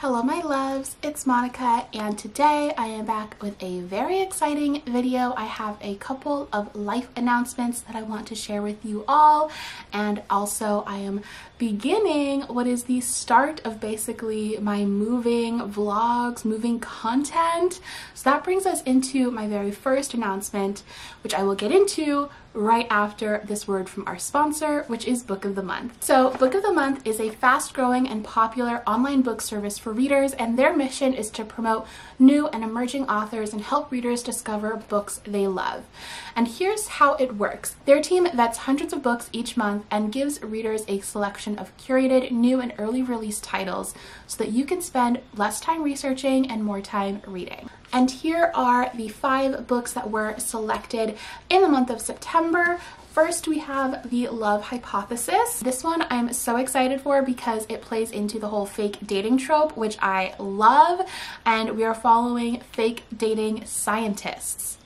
Hello my loves, it's Monica and today I am back with a very exciting video. I have a couple of life announcements that I want to share with you all and also I am beginning what is the start of basically my moving vlogs, moving content. So that brings us into my very first announcement, which I will get into right after this word from our sponsor, which is Book of the Month. So Book of the Month is a fast growing and popular online book service for readers and their mission is to promote new and emerging authors and help readers discover books they love. And here's how it works. Their team vets hundreds of books each month and gives readers a selection of curated new and early release titles so that you can spend less time researching and more time reading. And here are the five books that were selected in the month of September. First, we have The Love Hypothesis. This one I'm so excited for because it plays into the whole fake dating trope, which I love, and we are following fake dating scientists.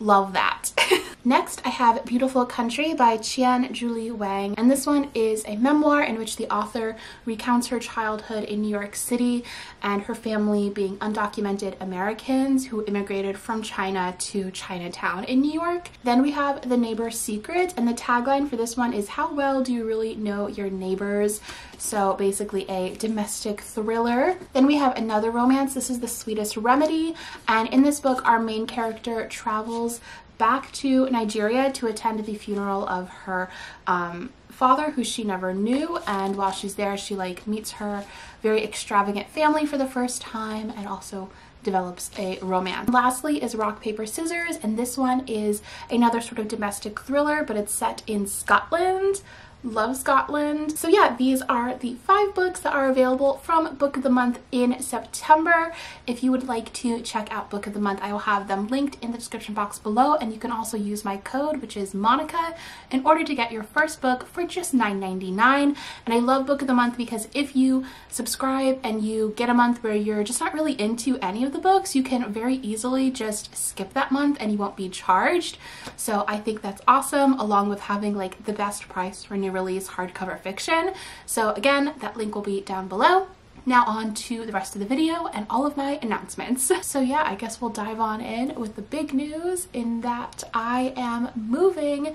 Love that. Next, I have Beautiful Country by Qian Julie Wang, and this one is a memoir in which the author recounts her childhood in New York City and her family being undocumented Americans who immigrated from China to Chinatown in New York. Then we have The Neighbor's Secret, and the tagline for this one is How well do you really know your neighbors? So basically a domestic thriller. Then we have another romance. This is The Sweetest Remedy, and in this book, our main character travels back to Nigeria to attend the funeral of her um, father who she never knew and while she's there she like meets her very extravagant family for the first time and also develops a romance. Lastly is Rock Paper Scissors and this one is another sort of domestic thriller but it's set in Scotland love Scotland. So yeah, these are the five books that are available from Book of the Month in September. If you would like to check out Book of the Month, I will have them linked in the description box below and you can also use my code, which is Monica, in order to get your first book for just $9.99. And I love Book of the Month because if you subscribe and you get a month where you're just not really into any of the books, you can very easily just skip that month and you won't be charged. So I think that's awesome, along with having like the best price for new release hardcover fiction. So again, that link will be down below. Now on to the rest of the video and all of my announcements. So yeah, I guess we'll dive on in with the big news in that I am moving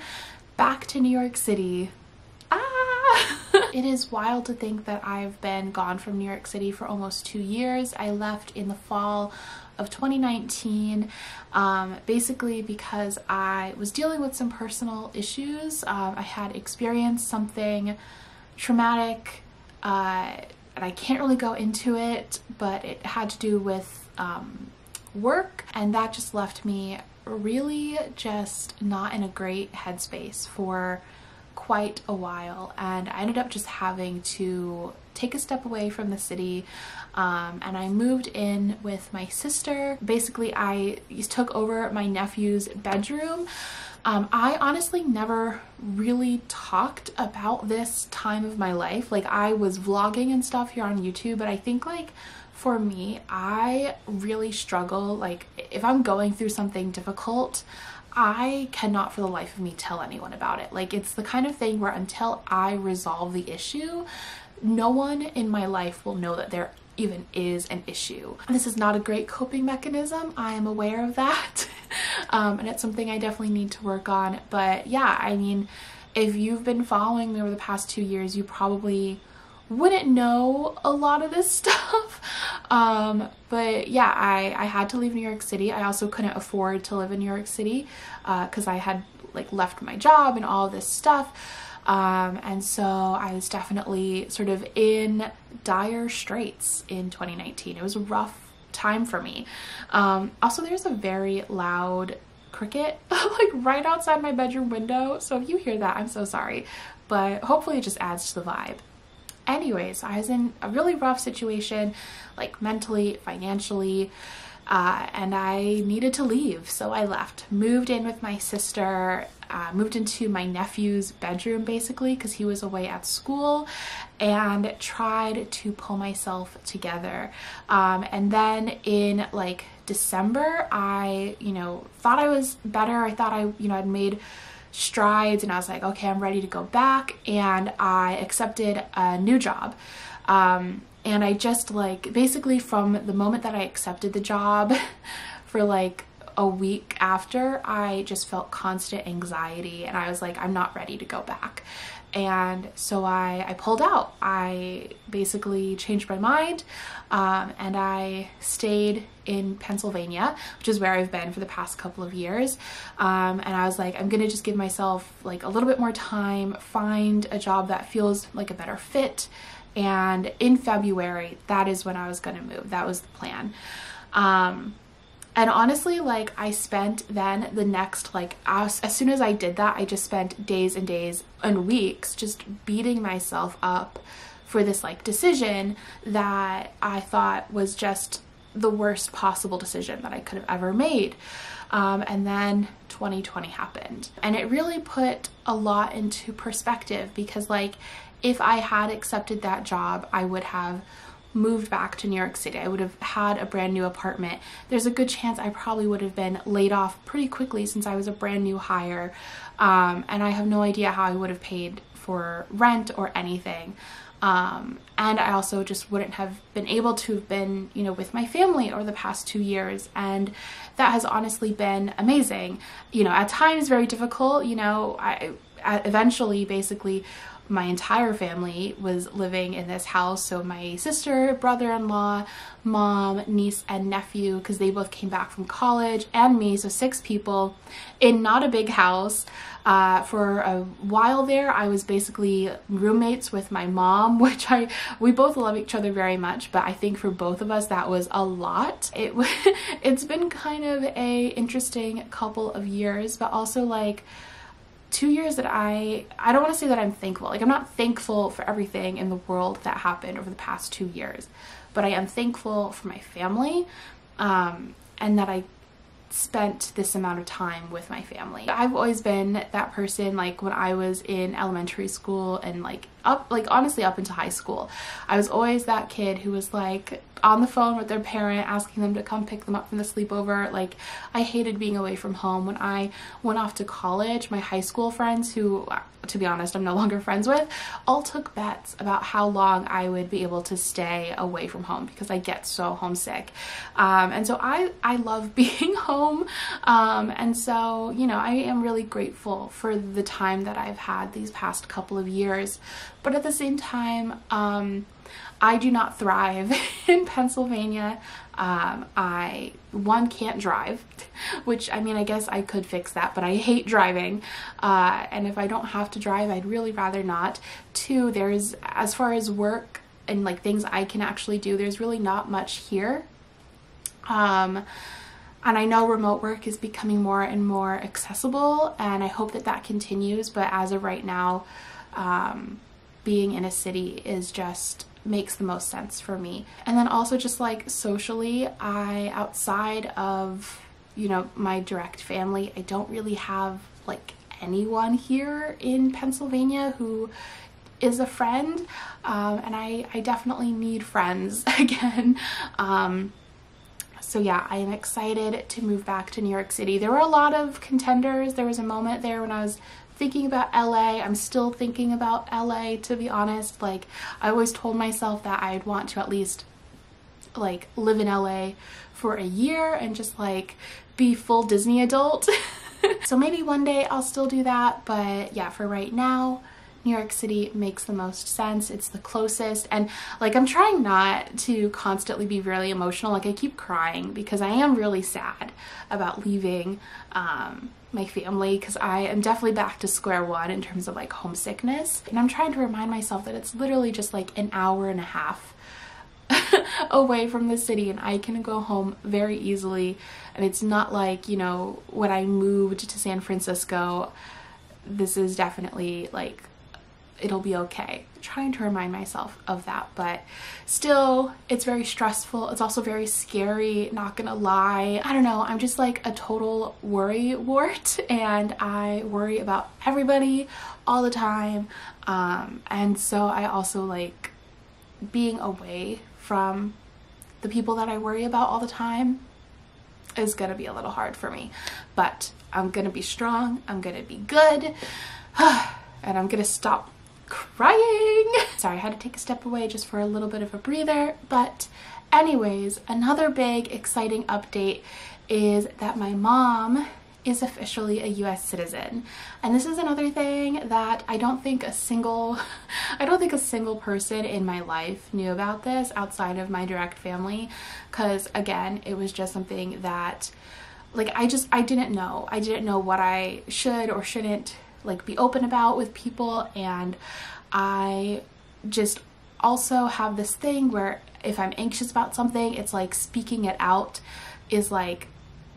back to New York City. Ah! it is wild to think that I've been gone from New York City for almost two years. I left in the fall of 2019 um, basically because I was dealing with some personal issues. Um, I had experienced something traumatic uh, and I can't really go into it but it had to do with um, work and that just left me really just not in a great headspace for quite a while and I ended up just having to take a step away from the city um, and I moved in with my sister. Basically, I took over my nephew's bedroom. Um, I honestly never really talked about this time of my life. Like I was vlogging and stuff here on YouTube, but I think like for me, I really struggle. Like if I'm going through something difficult, I cannot for the life of me tell anyone about it. Like it's the kind of thing where until I resolve the issue, no one in my life will know that there even is an issue. This is not a great coping mechanism. I am aware of that. um, and it's something I definitely need to work on. But yeah, I mean, if you've been following me over the past two years, you probably wouldn't know a lot of this stuff. Um, but yeah, I, I had to leave New York City. I also couldn't afford to live in New York City because uh, I had like left my job and all this stuff. Um, and so I was definitely sort of in dire straits in 2019. It was a rough time for me. Um, also, there's a very loud cricket like right outside my bedroom window. So if you hear that, I'm so sorry. But hopefully it just adds to the vibe. Anyways, I was in a really rough situation, like mentally, financially, uh, and I needed to leave. So I left, moved in with my sister uh, moved into my nephew's bedroom basically because he was away at school and tried to pull myself together. Um, and then in like December, I, you know, thought I was better. I thought I, you know, I'd made strides and I was like, okay, I'm ready to go back. And I accepted a new job. Um, And I just like basically from the moment that I accepted the job for like a week after, I just felt constant anxiety and I was like, I'm not ready to go back. And so I, I pulled out. I basically changed my mind um, and I stayed in Pennsylvania, which is where I've been for the past couple of years. Um, and I was like, I'm gonna just give myself like a little bit more time, find a job that feels like a better fit. And in February, that is when I was gonna move. That was the plan. Um, and honestly, like I spent then the next, like as, as soon as I did that, I just spent days and days and weeks just beating myself up for this like decision that I thought was just the worst possible decision that I could have ever made. Um, and then 2020 happened. And it really put a lot into perspective because, like, if I had accepted that job, I would have moved back to New York City. I would have had a brand new apartment. There's a good chance I probably would have been laid off pretty quickly since I was a brand new hire. Um, and I have no idea how I would have paid for rent or anything. Um, and I also just wouldn't have been able to have been, you know, with my family over the past two years. And that has honestly been amazing. You know, at times very difficult, you know, I eventually basically my entire family was living in this house. So my sister, brother-in-law, mom, niece, and nephew, because they both came back from college, and me, so six people in not a big house. Uh, for a while there, I was basically roommates with my mom, which I we both love each other very much, but I think for both of us that was a lot. It it's been kind of a interesting couple of years, but also like two years that I, I don't want to say that I'm thankful. Like, I'm not thankful for everything in the world that happened over the past two years, but I am thankful for my family um, and that I spent this amount of time with my family. I've always been that person like when I was in elementary school and like up like honestly up into high school. I was always that kid who was like on the phone with their parent asking them to come pick them up from the sleepover. Like I hated being away from home. When I went off to college, my high school friends who to be honest I'm no longer friends with all took bets about how long I would be able to stay away from home because I get so homesick. Um, and so I, I love being home. Um, and so, you know, I am really grateful for the time that I've had these past couple of years. But at the same time, um, I do not thrive in Pennsylvania. Um, I, one, can't drive, which I mean, I guess I could fix that, but I hate driving. Uh, and if I don't have to drive, I'd really rather not. Two, there's, as far as work and like things I can actually do, there's really not much here. Um, and I know remote work is becoming more and more accessible, and I hope that that continues. But as of right now, um, being in a city is just makes the most sense for me. And then also just like socially, I outside of, you know, my direct family, I don't really have like anyone here in Pennsylvania who is a friend um, and I, I definitely need friends again. Um, so yeah, I am excited to move back to New York City. There were a lot of contenders. There was a moment there when I was thinking about LA. I'm still thinking about LA to be honest. Like I always told myself that I'd want to at least like live in LA for a year and just like be full Disney adult. so maybe one day I'll still do that, but yeah, for right now, New York City makes the most sense. It's the closest. And like, I'm trying not to constantly be really emotional. Like, I keep crying because I am really sad about leaving um, my family because I am definitely back to square one in terms of like homesickness. And I'm trying to remind myself that it's literally just like an hour and a half away from the city and I can go home very easily. And it's not like, you know, when I moved to San Francisco, this is definitely like it'll be okay. I'm trying to remind myself of that, but still, it's very stressful. It's also very scary, not gonna lie. I don't know, I'm just like a total worry wart and I worry about everybody all the time. Um, and so I also like being away from the people that I worry about all the time is gonna be a little hard for me, but I'm gonna be strong, I'm gonna be good, and I'm gonna stop crying. Sorry, I had to take a step away just for a little bit of a breather. But anyways, another big exciting update is that my mom is officially a US citizen. And this is another thing that I don't think a single I don't think a single person in my life knew about this outside of my direct family cuz again, it was just something that like I just I didn't know. I didn't know what I should or shouldn't like be open about with people and I just also have this thing where if I'm anxious about something, it's like speaking it out is like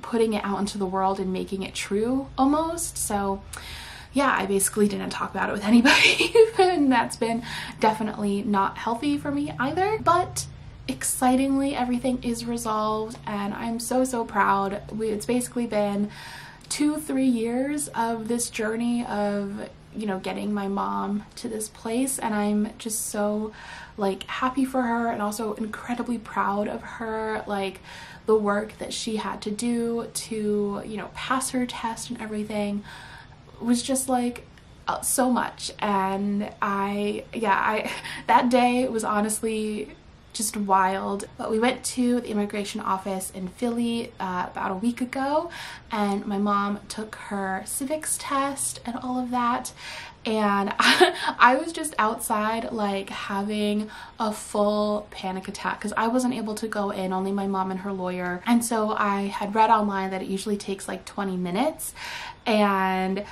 putting it out into the world and making it true almost. So yeah, I basically didn't talk about it with anybody and that's been definitely not healthy for me either. But excitingly, everything is resolved and I'm so, so proud. It's basically been two, three years of this journey of, you know, getting my mom to this place. And I'm just so like happy for her and also incredibly proud of her. Like the work that she had to do to, you know, pass her test and everything was just like uh, so much and I yeah I that day was honestly just wild. But we went to the immigration office in Philly uh, about a week ago and my mom took her civics test and all of that. And I, was just outside like having a full panic attack because I wasn't able to go in only my mom and her lawyer. And so I had read online that it usually takes like 20 minutes. And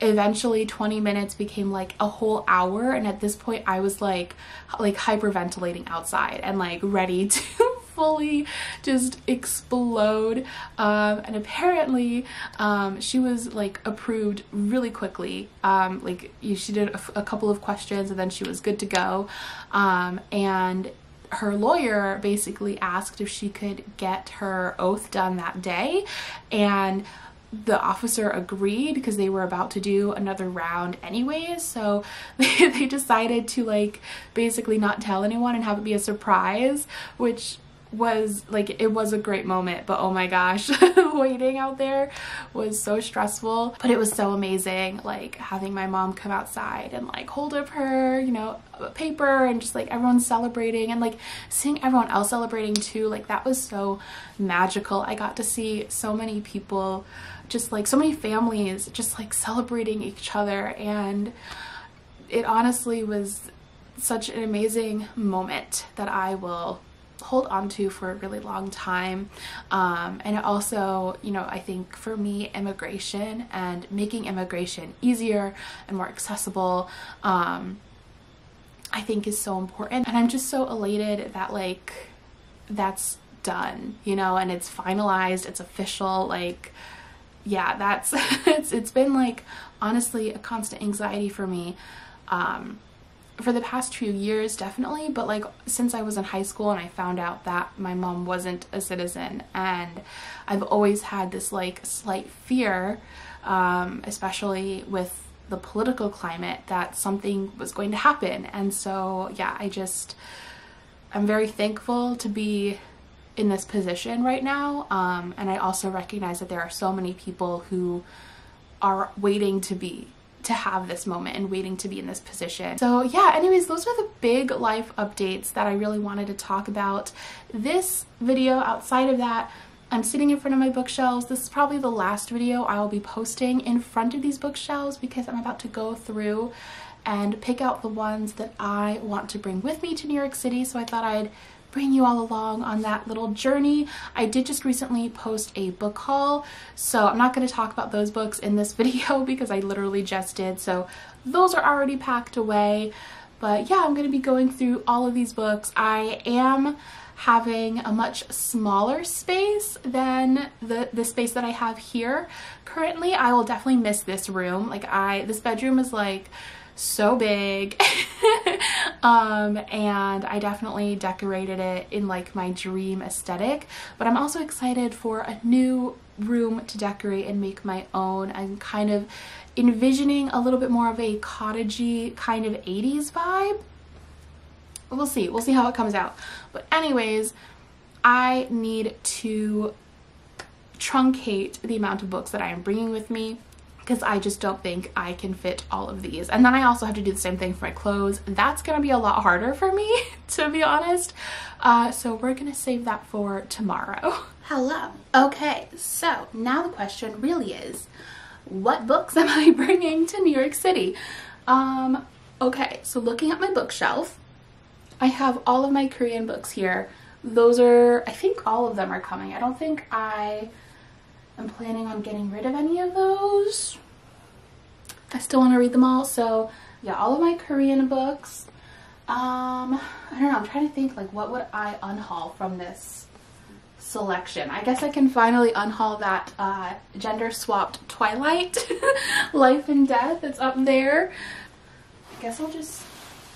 eventually 20 minutes became like a whole hour and at this point I was like like hyperventilating outside and like ready to fully just explode. Um, and apparently um, she was like approved really quickly. Um, like she did a, a, couple of questions and then she was good to go. Um, and her lawyer basically asked if she could get her oath done that day. And the officer agreed because they were about to do another round anyways so they, they decided to like basically not tell anyone and have it be a surprise which was like it was a great moment but oh my gosh waiting out there was so stressful. But it was so amazing like having my mom come outside and like hold up her you know paper and just like everyone celebrating and like seeing everyone else celebrating too like that was so magical. I got to see so many people just like so many families just like celebrating each other and it honestly was such an amazing moment that I will hold on to for a really long time. Um, and also you know I think for me immigration and making immigration easier and more accessible um, I think is so important. And I'm just so elated that like that's done you know and it's finalized it's official like yeah, that's it's it's been like honestly a constant anxiety for me um, for the past few years definitely but like since I was in high school and I found out that my mom wasn't a citizen and I've always had this like slight fear um, especially with the political climate that something was going to happen and so yeah I just I'm very thankful to be in this position right now. Um, and I also recognize that there are so many people who are waiting to be to have this moment and waiting to be in this position. So yeah, anyways, those are the big life updates that I really wanted to talk about. This video, outside of that, I'm sitting in front of my bookshelves. This is probably the last video I will be posting in front of these bookshelves because I'm about to go through and pick out the ones that I want to bring with me to New York City. So I thought I'd bring you all along on that little journey. I did just recently post a book haul, so I'm not going to talk about those books in this video because I literally just did, so those are already packed away. But yeah, I'm going to be going through all of these books. I am having a much smaller space than the, the space that I have here. Currently, I will definitely miss this room. Like I, this bedroom is like so big um, and I definitely decorated it in like my dream aesthetic but I'm also excited for a new room to decorate and make my own. I'm kind of envisioning a little bit more of a cottagey kind of 80s vibe. We'll see. We'll see how it comes out. But anyways, I need to truncate the amount of books that I am bringing with me because I just don't think I can fit all of these. And then I also have to do the same thing for my clothes. That's gonna be a lot harder for me, to be honest. Uh, so we're gonna save that for tomorrow. Hello. Okay, so now the question really is, what books am I bringing to New York City? Um, okay, so looking at my bookshelf, I have all of my Korean books here. Those are, I think all of them are coming. I don't think I am planning on getting rid of any of those. I still want to read them all. So yeah, all of my Korean books. Um, I don't know. I'm trying to think like what would I unhaul from this selection. I guess I can finally unhaul that uh, gender swapped Twilight Life and Death. It's up there. I guess I'll just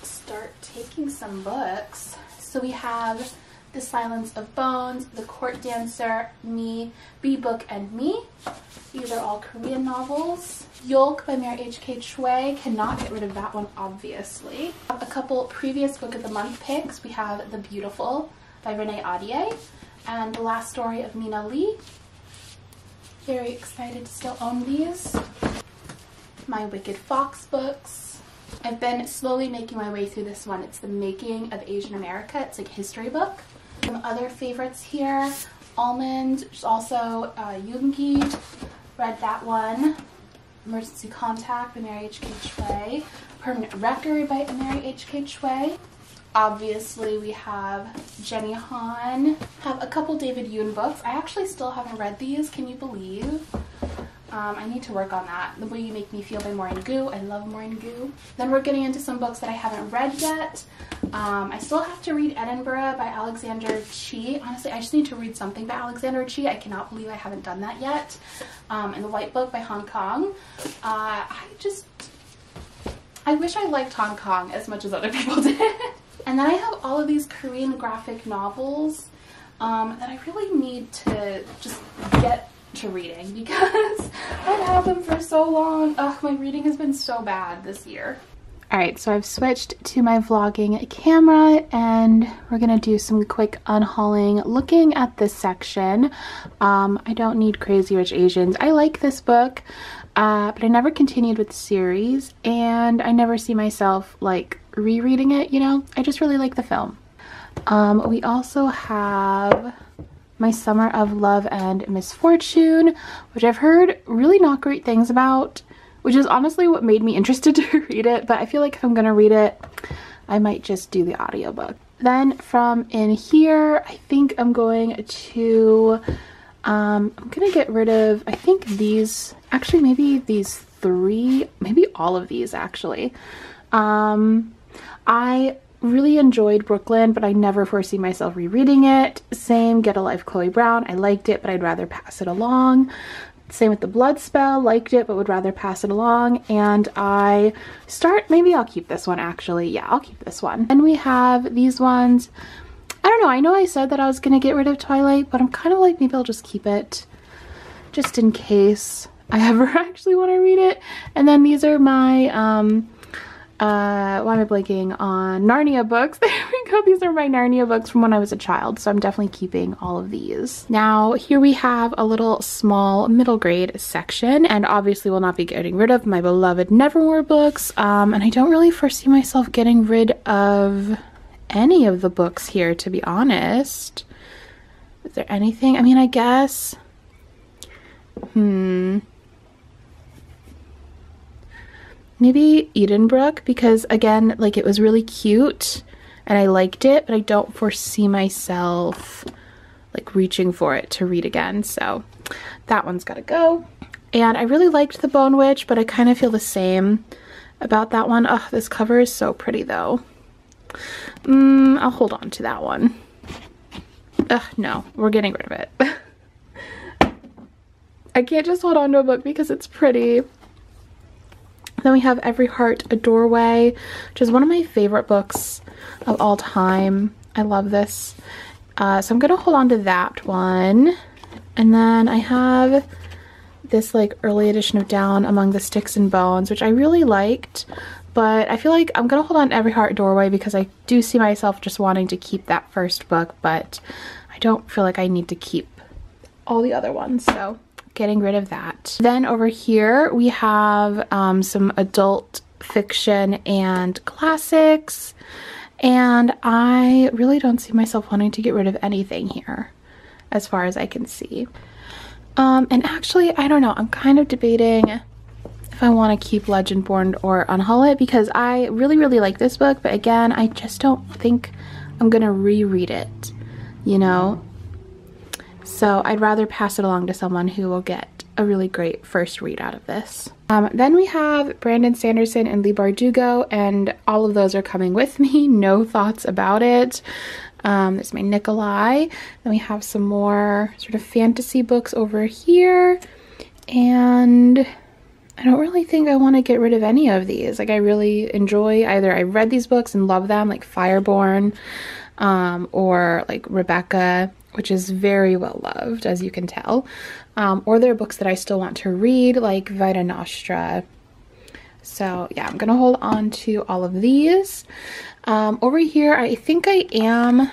start taking some books. So we have The Silence of Bones, The Court Dancer, Me, B Book and Me. These are all Korean novels. Yolk by Mary H.K. Choi. Cannot get rid of that one, obviously. A couple previous Book of the Month picks. We have The Beautiful by Renee Ahdieh and The Last Story of Mina Lee. Very excited to still own these. My Wicked Fox books. I've been slowly making my way through this one. It's The Making of Asian America. It's like a history book. Some other favorites here. Almond, also uh, Yoongi. Read that one. Emergency Contact by Mary H.K. Choi. Permanent Record by Mary H.K. Choi. Obviously, we have Jenny Han. Have a couple David Yoon books. I actually still haven't read these. Can you believe? Um, I need to work on that. The Way You Make Me Feel by Maurene Goo. I love Maurene Goo. Then we're getting into some books that I haven't read yet. Um, I still have to read Edinburgh by Alexander Chee. Honestly, I just need to read something by Alexander Chee. I cannot believe I haven't done that yet. Um, and The White Book by Han Kang. Uh, I just... I wish I liked Han Kang as much as other people did. and then I have all of these Korean graphic novels um, that I really need to just get to reading because I've had them for so long. Ugh, my reading has been so bad this year. Alright, so I've switched to my vlogging camera and we're going to do some quick unhauling looking at this section. Um, I don't need Crazy Rich Asians. I like this book, uh, but I never continued with the series and I never see myself like rereading it, you know? I just really like the film. Um, we also have my Summer of Love and Misfortune, which I've heard really not great things about, which is honestly what made me interested to read it, but I feel like if I'm gonna read it, I might just do the audiobook. Then from in here, I think I'm going to, um, I'm gonna get rid of, I think these, actually maybe these three, maybe all of these actually. Um, I really enjoyed Brooklyn, but I never foresee myself rereading it. Same, Get a Life Chloe Brown. I liked it, but I'd rather pass it along. Same with the Blood Spell, liked it, but would rather pass it along. And I start, maybe I'll keep this one actually. Yeah, I'll keep this one. And we have these ones. I don't know, I know I said that I was gonna get rid of Twilight, but I'm kind of like, maybe I'll just keep it just in case I ever actually want to read it. And then these are my, um, uh, why am I blanking on Narnia books? There we go. These are my Narnia books from when I was a child. So I'm definitely keeping all of these. Now here we have a little small middle grade section and obviously will not be getting rid of my beloved Nevermoor books. Um, and I don't really foresee myself getting rid of any of the books here, to be honest. Is there anything? I mean, I guess. Hmm maybe Edenbrooke because again, like it was really cute and I liked it, but I don't foresee myself like reaching for it to read again. So that one's gotta go. And I really liked The Bone Witch, but I kind of feel the same about that one. Oh, this cover is so pretty though. Mm, I'll hold on to that one. Ugh, no, we're getting rid of it. I can't just hold on to a book because it's pretty. Then we have Every Heart a Doorway, which is one of my favorite books of all time. I love this. Uh, so I'm going to hold on to that one. And then I have this like early edition of Down Among the Sticks and Bones, which I really liked. But I feel like I'm going to hold on to Every Heart Doorway because I do see myself just wanting to keep that first book. But I don't feel like I need to keep all the other ones. So getting rid of that. Then over here we have um, some adult fiction and classics. And I really don't see myself wanting to get rid of anything here as far as I can see. Um, and actually, I don't know. I'm kind of debating if I want to keep Legendborn or unhaul it because I really, really like this book. But again, I just don't think I'm going to reread it, you know? So I'd rather pass it along to someone who will get a really great first read out of this. Um, then we have Brandon Sanderson and Leigh Bardugo, and all of those are coming with me. No thoughts about it. Um, there's my Nikolai. Then we have some more sort of fantasy books over here. And I don't really think I want to get rid of any of these. Like I really enjoy either I read these books and love them, like Fireborne, um, or like Rebecca which is very well loved, as you can tell. Um, or there are books that I still want to read, like Vita Nostra. So yeah, I'm gonna hold on to all of these. Um, over here, I think I am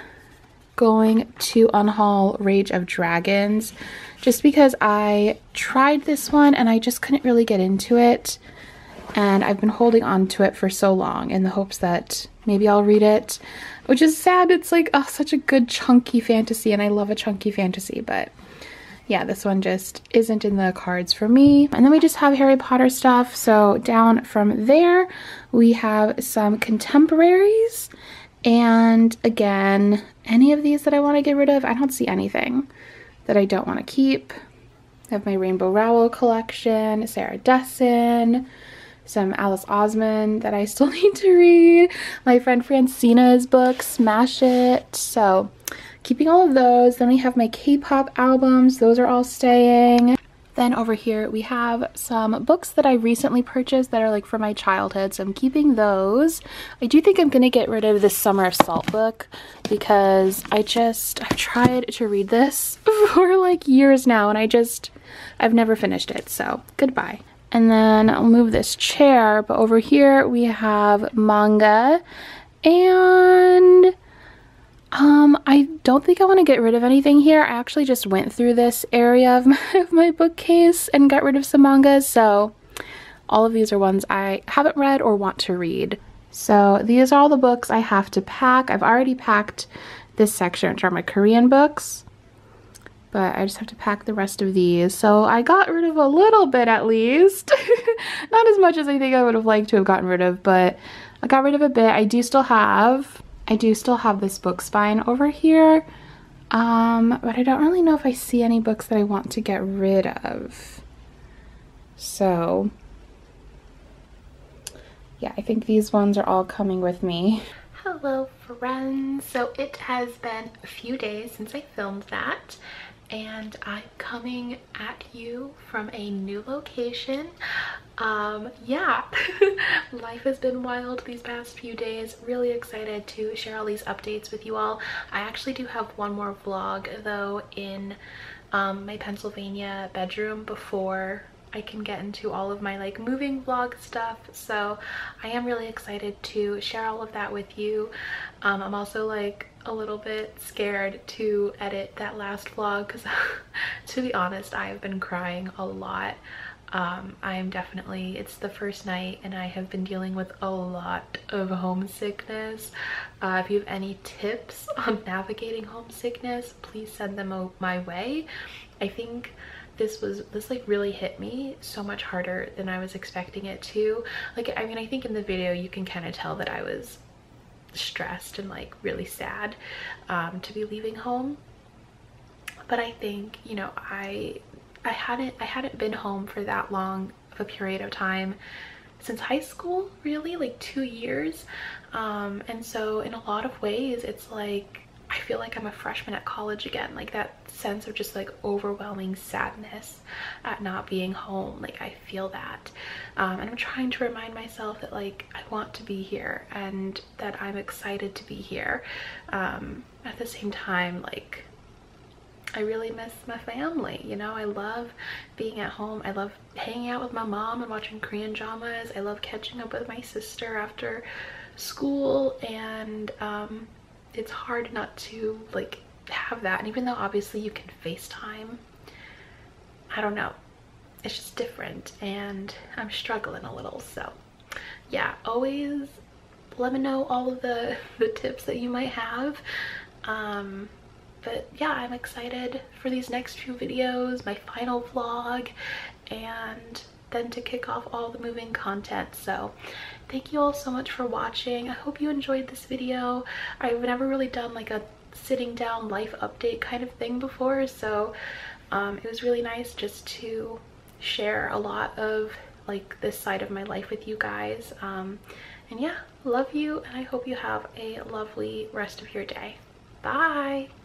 going to unhaul Rage of Dragons just because I tried this one and I just couldn't really get into it. And I've been holding on to it for so long in the hopes that maybe I'll read it which is sad. It's like oh, such a good chunky fantasy, and I love a chunky fantasy, but yeah, this one just isn't in the cards for me. And then we just have Harry Potter stuff. So down from there, we have some contemporaries. And again, any of these that I want to get rid of, I don't see anything that I don't want to keep. I have my Rainbow Rowell collection, Sarah Dessen, some Alice Oseman that I still need to read, my friend Francina's book, Smash It. So keeping all of those. Then we have my K-pop albums. Those are all staying. Then over here we have some books that I recently purchased that are like from my childhood, so I'm keeping those. I do think I'm going to get rid of this Summer of Salt book because I just, I've tried to read this for like years now and I just, I've never finished it, so goodbye. And then I'll move this chair, but over here we have manga and um, I don't think I want to get rid of anything here. I actually just went through this area of my, of my bookcase and got rid of some mangas, so all of these are ones I haven't read or want to read. So these are all the books I have to pack. I've already packed this section, which are my Korean books but I just have to pack the rest of these. So I got rid of a little bit at least. Not as much as I think I would have liked to have gotten rid of, but I got rid of a bit. I do still have, I do still have this book spine over here. Um, but I don't really know if I see any books that I want to get rid of. So yeah, I think these ones are all coming with me. Hello friends. So it has been a few days since I filmed that and I'm coming at you from a new location. Um, yeah, life has been wild these past few days. Really excited to share all these updates with you all. I actually do have one more vlog though in um, my Pennsylvania bedroom before I can get into all of my like moving vlog stuff so I am really excited to share all of that with you. Um, I'm also like a little bit scared to edit that last vlog because to be honest I have been crying a lot. Um, I am definitely it's the first night and I have been dealing with a lot of homesickness. Uh, if you have any tips on navigating homesickness please send them my way. I think this was this like really hit me so much harder than I was expecting it to. Like I mean I think in the video you can kind of tell that I was stressed and like really sad um, to be leaving home. But I think you know I I hadn't I hadn't been home for that long of a period of time since high school really like two years. Um, and so in a lot of ways it's like I feel like I'm a freshman at college again like that sense of just like overwhelming sadness at not being home like I feel that. Um, and I'm trying to remind myself that like I want to be here and that I'm excited to be here. Um, at the same time like I really miss my family you know? I love being at home. I love hanging out with my mom and watching Korean dramas. I love catching up with my sister after school and um, it's hard not to like have that and even though obviously you can FaceTime I don't know, it's just different and I'm struggling a little. So yeah, always let me know all of the, the tips that you might have. Um, but yeah, I'm excited for these next few videos, my final vlog, and then to kick off all the moving content. So thank you all so much for watching. I hope you enjoyed this video. I've never really done like a sitting down life update kind of thing before, so um, it was really nice just to share a lot of like this side of my life with you guys. Um, and yeah, love you and I hope you have a lovely rest of your day. Bye!